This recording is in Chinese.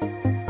嗯。